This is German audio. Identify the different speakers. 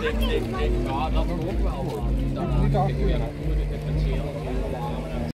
Speaker 1: Denk, ik denk, ja, dat ook wel. Dan kun je nog met het differentieel.